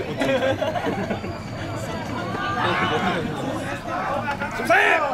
すいません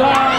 哇